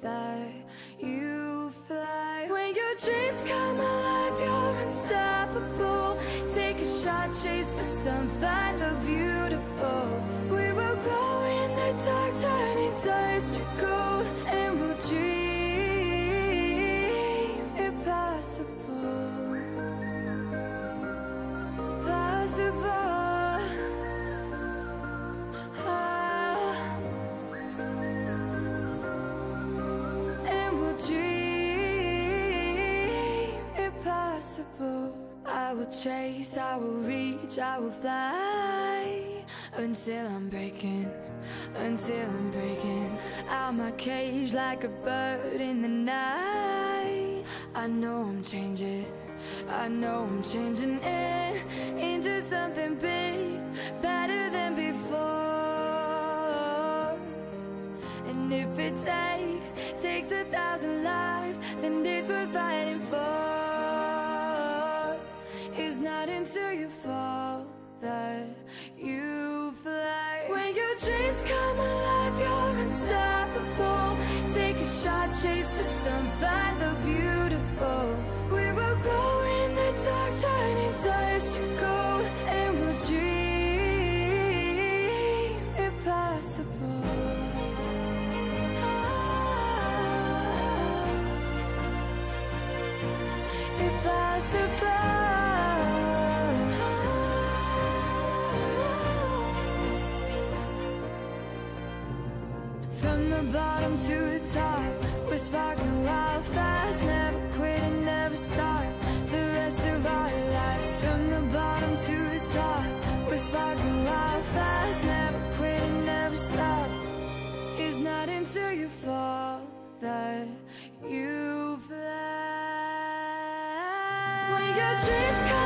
That you fly. When your dreams come alive, you're unstoppable. Take a shot, chase the sun, find the beautiful. Dream impossible. I will chase, I will reach, I will fly until I'm breaking, until I'm breaking out my cage like a bird in the night. I know I'm changing. I know I'm changing it into something big, better than before. And if it takes, takes a thousand lives, then it's worth fighting for. It's not until you fall that you fly. When your dreams come alive, you're unstoppable. Take a shot, chase the sun, find the beautiful. Bottom to the top, we're sparking wild fast, never quit and never stop. The rest of our lives, from the bottom to the top, dreams come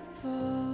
possible.